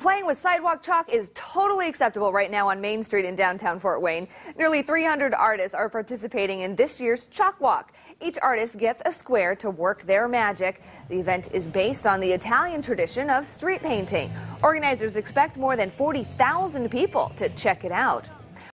Playing with sidewalk chalk is totally acceptable right now on Main Street in downtown Fort Wayne. Nearly 300 artists are participating in this year's Chalk Walk. Each artist gets a square to work their magic. The event is based on the Italian tradition of street painting. Organizers expect more than 40,000 people to check it out.